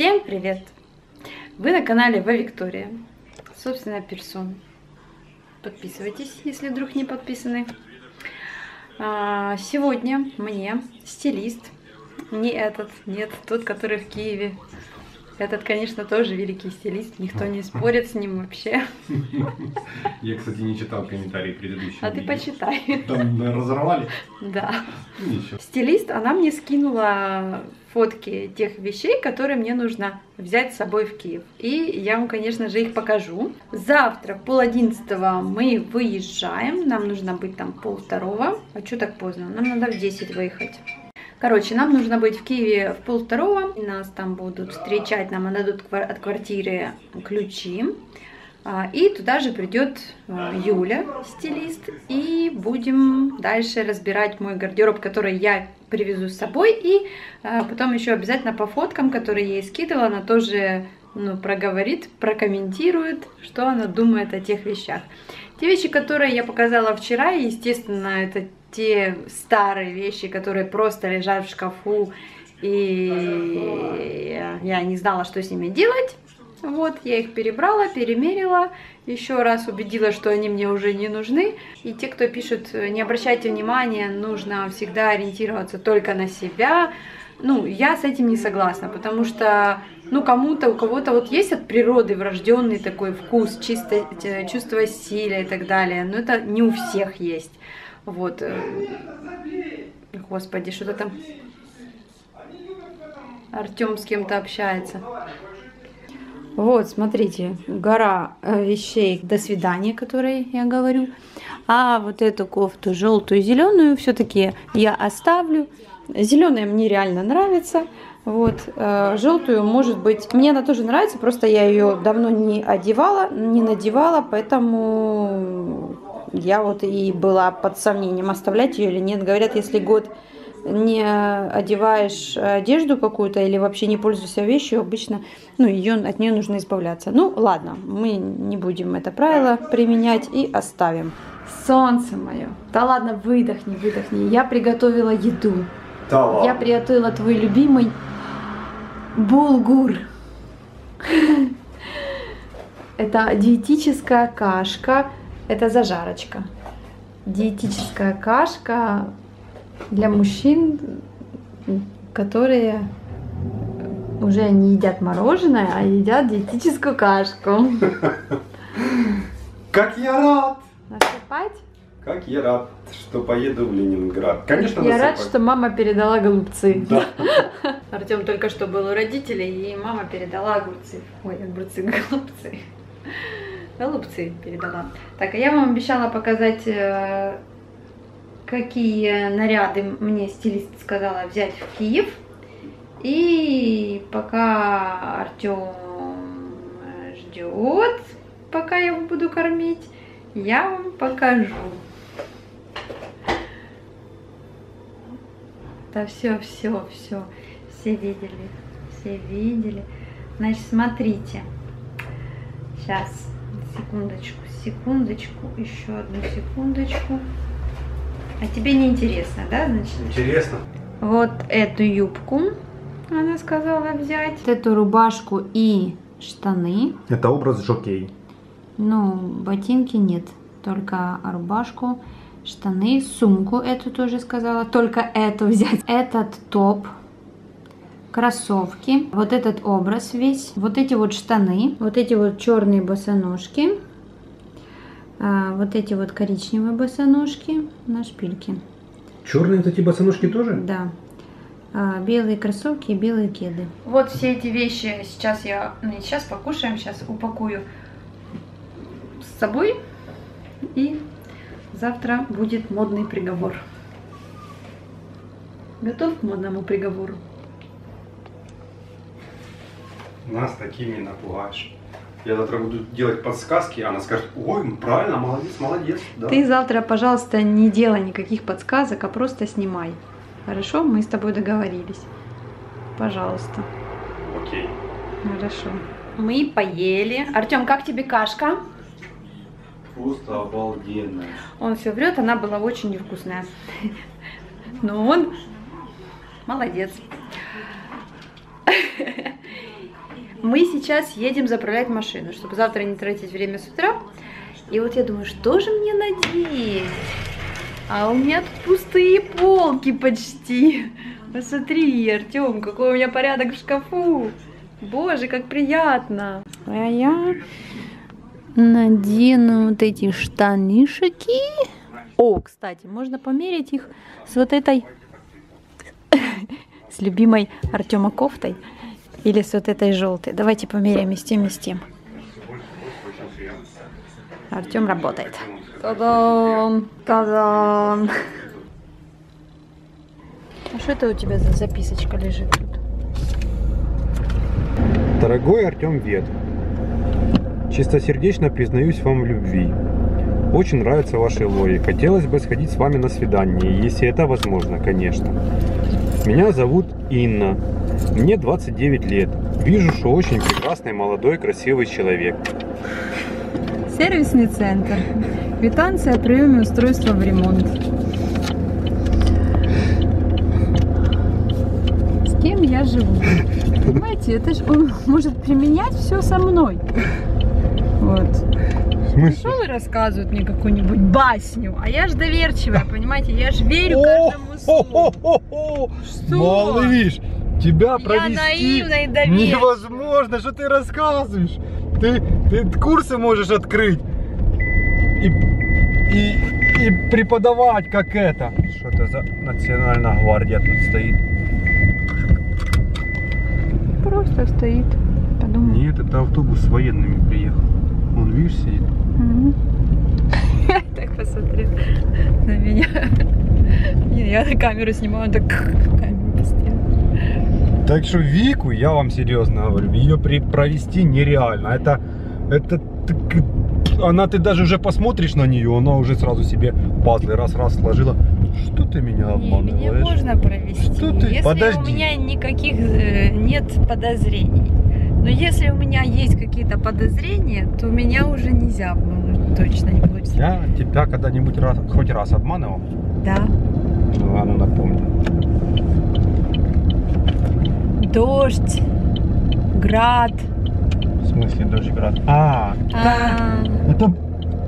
Всем привет! Вы на канале Во Виктория. Собственно, персон. Подписывайтесь, если вдруг не подписаны. А, сегодня мне стилист, не этот, нет, тот, который в Киеве, этот, конечно, тоже великий стилист, никто не спорит с ним вообще. Я, кстати, не читал комментарии предыдущих. А ты почитай. Там разорвали? Да. Ничего. Стилист, она мне скинула фотки тех вещей, которые мне нужно взять с собой в Киев. И я вам, конечно же, их покажу. Завтра в пол одиннадцатого мы выезжаем. Нам нужно быть там пол второго. А что так поздно? Нам надо в 10 выехать. Короче, нам нужно быть в Киеве в пол второго. Нас там будут встречать, нам дадут от квартиры ключи. А, и туда же придет а, Юля, стилист, и будем дальше разбирать мой гардероб, который я привезу с собой. И а, потом еще обязательно по фоткам, которые я ей скидывала, она тоже ну, проговорит, прокомментирует, что она думает о тех вещах. Те вещи, которые я показала вчера, естественно, это те старые вещи, которые просто лежат в шкафу, и я не знала, что с ними делать. Вот, я их перебрала, перемерила, еще раз убедилась, что они мне уже не нужны. И те, кто пишет, не обращайте внимания, нужно всегда ориентироваться только на себя. Ну, я с этим не согласна, потому что, ну, кому-то, у кого-то вот есть от природы врожденный такой вкус, чисто, э, чувство стиля и так далее, но это не у всех есть. Вот. Э, господи, что-то там Артем с кем-то общается. Вот, смотрите, гора э, вещей до свидания, которые я говорю. А вот эту кофту желтую и зеленую все-таки я оставлю. Зеленая мне реально нравится. Вот, э, желтую, может быть, мне она тоже нравится, просто я ее давно не одевала, не надевала, поэтому я вот и была под сомнением, оставлять ее или нет. Говорят, если год не одеваешь одежду какую-то или вообще не пользуешься вещью, обычно ну, ее, от нее нужно избавляться. Ну, ладно, мы не будем это правило применять и оставим. Солнце мое. Да ладно, выдохни, выдохни. Я приготовила еду. Да ладно. Я приготовила твой любимый булгур. Это диетическая кашка, это зажарочка. Диетическая кашка для мужчин, которые уже не едят мороженое, а едят диетическую кашку. Как я рад! Насыпать? Как я рад, что поеду в Ленинград. Конечно, Я рад, что мама передала голубцы. Да. Артем только что был у родителей, и мама передала огурцы. Ой, огурцы, голубцы. Голубцы передала. Так, а я вам обещала показать, э, какие наряды мне стилист сказала взять в Киев. И пока Артем ждет, пока я его буду кормить, я вам покажу. Да все, все, все. Все видели. Все видели. Значит, смотрите. Сейчас. Секундочку, секундочку. Еще одну секундочку. А тебе не интересно, да, значит? Интересно. Вот эту юбку она сказала взять. Вот эту рубашку и штаны. Это образ жокей. Ну, ботинки нет, только рубашку, штаны, сумку эту тоже сказала, только эту взять. Этот топ, кроссовки, вот этот образ весь, вот эти вот штаны, вот эти вот черные босоножки, вот эти вот коричневые босоножки на шпильке. Черные вот эти босоножки тоже? Да. А, белые кроссовки и белые кеды. Вот все эти вещи сейчас я, ну не сейчас покушаем, сейчас упакую с собой. И завтра будет модный приговор. Готов к модному приговору? Нас такими напугаешь. Я завтра буду делать подсказки, она скажет, ой, правильно, молодец, молодец. Да. Ты завтра, пожалуйста, не делай никаких подсказок, а просто снимай. Хорошо? Мы с тобой договорились. Пожалуйста. Окей. Хорошо. Мы поели. Артем, как тебе кашка? Просто обалденно. Он все врет, она была очень невкусная. Но он молодец. Мы сейчас едем заправлять машину, чтобы завтра не тратить время с утра. И вот я думаю, что же мне надеть? А у меня тут пустые полки почти. Посмотри, Артем, какой у меня порядок в шкафу. Боже, как приятно. А я надену вот эти штанишки. О, кстати, можно померить их с вот этой, с любимой Артема кофтой. Или с вот этой желтой. Давайте померяем и с тем, и с тем. Артем работает. Та-дам! Та-дам! А что это у тебя за записочка лежит тут? Дорогой Артем Вет, чистосердечно признаюсь вам в любви. Очень нравятся ваши лои. Хотелось бы сходить с вами на свидание, если это возможно, конечно. Меня зовут Инна. Мне 29 лет. Вижу, что очень прекрасный, молодой, красивый человек. Сервисный центр. Квитанция о приеме устройства в ремонт. С кем я живу? Понимаете, это же он может применять все со мной. Вот. В Пришел и рассказывает мне какую-нибудь басню, а я ж доверчивая, понимаете, я ж верю каждому слову. Что? Малыш, тебя Я провести доверчивая. невозможно, что ты рассказываешь. Ты, ты курсы можешь открыть и, и, и преподавать как это. Что это за национальная гвардия тут стоит? Просто стоит. Подумал. Нет, это автобус с военными приехал. Он, видишь, сидит. Так посмотрел на меня. Не, Я на камеру снимаю, он так камеру постоянно. Так что Вику, я вам серьезно говорю, ее провести нереально. Это, это, так- она, ты даже уже посмотришь на нее, она уже сразу себе пазлы раз-раз сложила. Что ты меня Не, меня обманываешь? можно провести, Что ты? если Подожди. у меня никаких э, нет подозрений. Но если у меня есть какие-то подозрения, то меня уже нельзя обмануть, точно не получится. Я тебя когда-нибудь раз, хоть раз обманывал? Да. Ну ладно, напомню. Дождь, град. В смысле дождь град? А, А, это,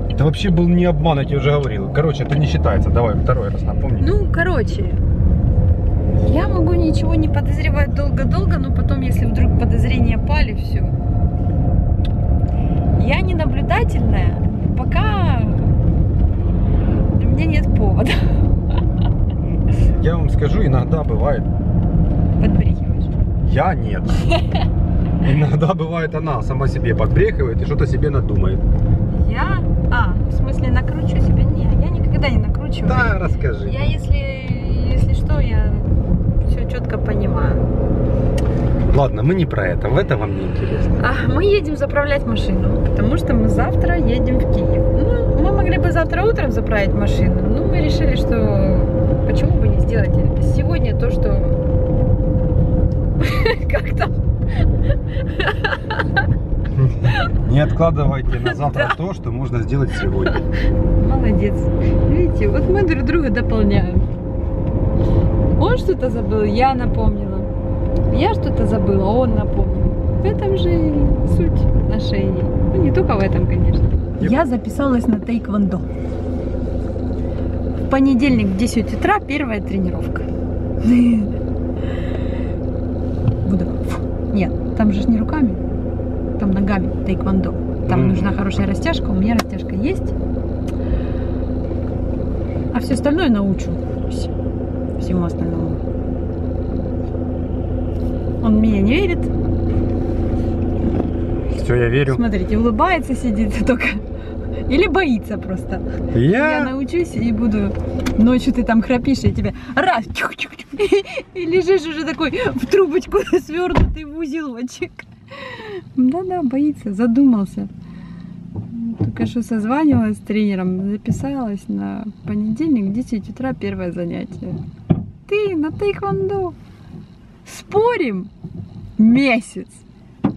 это вообще был не обман, я тебе уже говорил. Короче, это не считается. Давай второй раз напомни. Ну, короче, я могу ничего не подозревать долго-долго, но потом, если вдруг подозрения пали, все. Я не наблюдательная, пока у меня нет повода. Я вам скажу, иногда бывает, Подбрехиваешь. я нет. Иногда бывает она сама себе подбрехивает и что-то себе надумает. Я? А, в смысле, накручу себя? Не, я никогда не накручиваю. Да, расскажи. Я, если, если что, я четко понимаю. Ладно, мы не про это. В это вам не интересно. А, мы едем заправлять машину, потому что мы завтра едем в Киев. Ну, мы могли бы завтра утром заправить машину, но мы решили, что почему бы не сделать это сегодня то, что как там Не откладывайте на завтра то, что можно сделать сегодня. молодец. Видите, вот мы друг друга дополняем. Он что-то забыл, я напомнила. Я что-то забыла, он напомнил. В этом же и суть нашей, ну не только в этом, конечно. Я записалась на тейквондо. В понедельник в 10 утра первая тренировка. Буду. Нет, там же ж не руками, там ногами тейквондо. Там нужна хорошая растяжка, у меня растяжка есть. А все остальное научу. Всему остальному. Он мне не верит. Все, я верю. Смотрите, улыбается, сидит только. Или боится просто. Я Я... научусь и буду ночью ты там храпишь, я тебе раз чук-чук-чук, и лежишь уже такой в трубочку свернутый в узелочек. Да-да, боится, задумался. Только что созванивалась с тренером, записалась на понедельник в 10 утра первое занятие. Ты на тайквондо. Спорим? Месяц.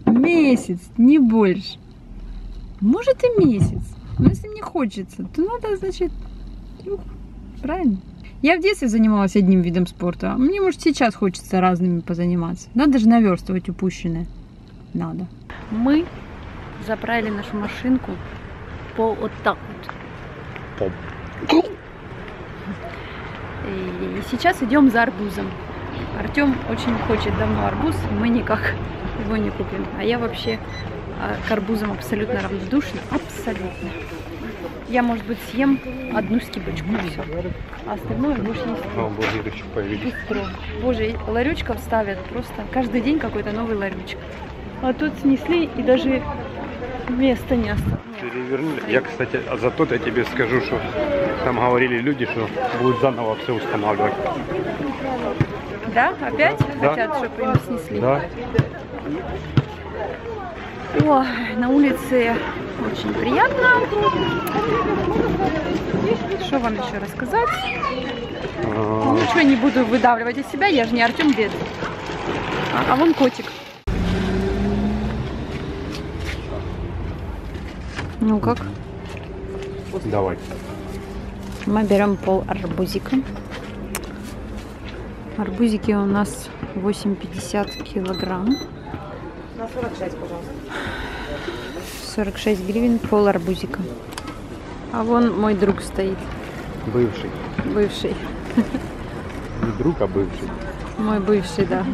Месяц, не больше. Может и месяц. Но если мне хочется, то надо, значит, ну, правильно. Я в детстве занималась одним видом спорта. а Мне, может, сейчас хочется разными позаниматься. Надо же наверстывать упущенное. надо. Мы заправили нашу машинку по вот так вот. И сейчас идем за арбузом. Артем очень хочет давно арбуз, мы никак его не купим. А я вообще а, к арбузам абсолютно равнодушна. Абсолютно. Я, может быть, съем одну скибочку все. А остальное будешь есть. О, боже, ларечек появились. Быстро. Боже, ларечков ставят просто каждый день какой-то новый ларечек. А тут снесли и даже места не осталось. Перевернули. Я, кстати, а за тот я тебе скажу, что там говорили люди, что будут заново все устанавливать. Да? Опять Да. хотят, чтобы им снесли? Да? О, на улице очень приятно. Что вам еще рассказать? А, Ничего не буду выдавливать из себя, я же не Артем Бед. А, а вон котик. Ну как? Давай. Мы берем пол арбузика. Арбузики у нас 8,50 килограмм. На 46, пожалуйста. 46 гривен пол арбузика. А вон мой друг стоит, Бывший. бывший. Не друг, а бывший. Мой бывший, да.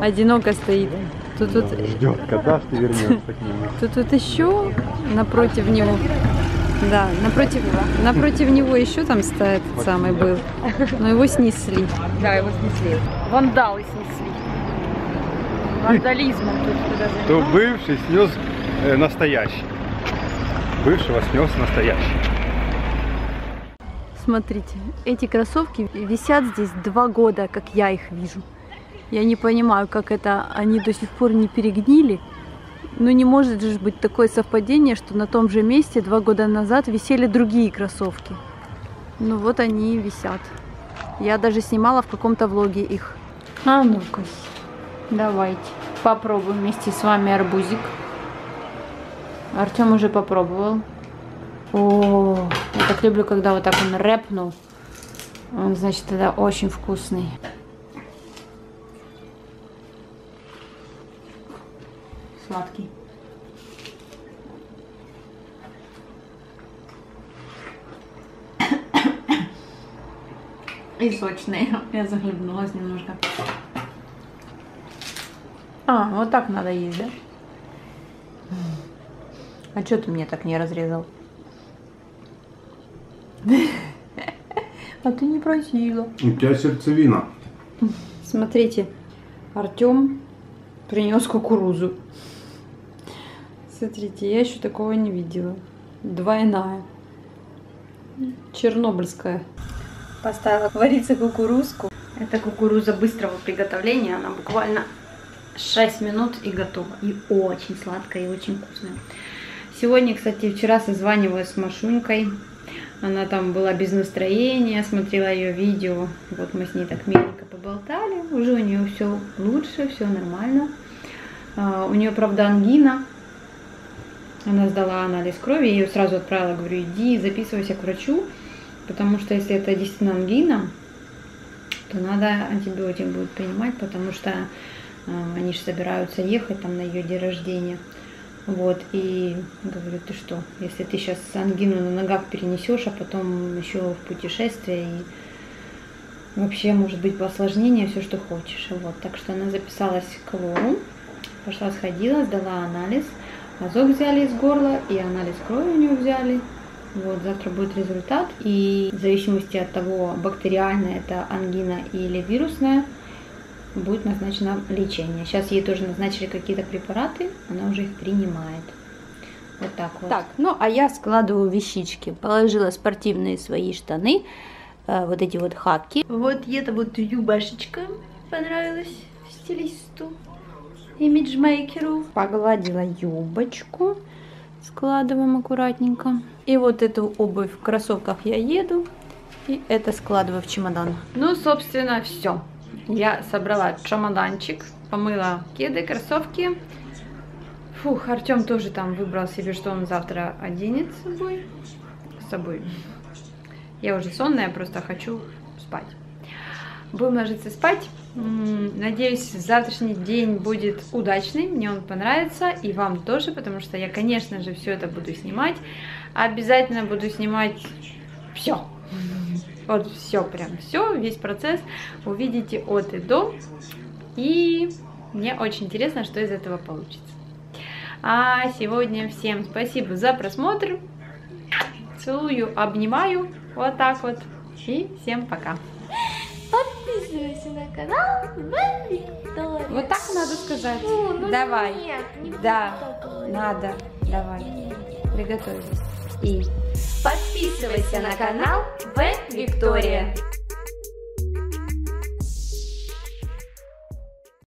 Одиноко стоит. Тут, тут, Ждет, когда ж ты вернешься к нему. тут, тут еще напротив него. Да, напротив, напротив него еще там стоит этот самый был. Но его снесли. Да, его снесли. Вандалы снесли. Вандализмом тут куда То бывший снес э, настоящий. Бывшего снес настоящий. Смотрите, эти кроссовки висят здесь два года, как я их вижу. Я не понимаю, как это они до сих пор не перегнили. Но не может же быть такое совпадение, что на том же месте два года назад висели другие кроссовки. Ну вот они и висят. Я даже снимала в каком-то влоге их. А ну-ка, давайте попробуем вместе с вами арбузик. Артем уже попробовал. О, я так люблю, когда вот так он рэпнул. Он, значит, тогда очень вкусный. Сладкий. И сочный. Я захлебнулась немножко. А, вот так надо есть, да? А что ты мне так не разрезал? А ты не просила. У тебя сердцевина. Смотрите, Артем принес кукурузу. Смотрите, я еще такого не видела. Двойная. Чернобыльская. Поставила вариться кукурузку. Это кукуруза быстрого приготовления. Она буквально 6 минут и готова. И очень сладкая, и очень вкусная. Сегодня, кстати, вчера созванивалась с Машунькой. Она там была без настроения, смотрела ее видео. Вот мы с ней так миленько поболтали. Уже у нее все лучше, все нормально. А, У нее, правда, ангина. Она сдала анализ крови, я ее сразу отправила, говорю, иди записывайся к врачу, потому что если это действительно ангина, то надо антибиотик будет принимать, потому что э, они же собираются ехать там на ее день рождения. Вот, и говорю, ты что, если ты сейчас ангину на ногах перенесешь, а потом еще в путешествие, и вообще может быть по осложнению, все, что хочешь. Вот, так что она записалась к лору, пошла сходила, сдала анализ, азок взяли из горла, и анализ крови у нее взяли. Вот, завтра будет результат, и в зависимости от того, бактериальная это ангина или вирусная, будет назначено лечение. Сейчас ей тоже назначили какие-то препараты, она уже их принимает. Вот так вот. Так, ну а я складываю вещички. Положила спортивные свои штаны, э, вот эти вот хаки. Вот эта вот юбашечка понравилась стилисту, имиджмейкеру. Погладила юбочку, складываем аккуратненько. И вот эту обувь в кроссовках я еду, и это складываю в чемодан. Ну, собственно, все. Я собрала чемоданчик, помыла кеды, кроссовки. Фух, Артем тоже там выбрал себе, что он завтра оденет с собой. С собой. Я уже сонная, просто хочу спать. Будем ложиться спать. Надеюсь, завтрашний день будет удачный, мне он понравится, и вам тоже, потому что я, конечно же, все это буду снимать. Обязательно буду снимать все. Вот все, прям все, весь процесс увидите от и до. И мне очень интересно, что из этого получится. А сегодня всем спасибо за просмотр. Целую, обнимаю. Вот так вот. И всем пока. Подписывайся на канал Виктория. Вот так надо сказать. Фу, ну Давай. Нет, не Да, надо. Давай. Приготовились. И Подписывайся на канал Вэн Виктория.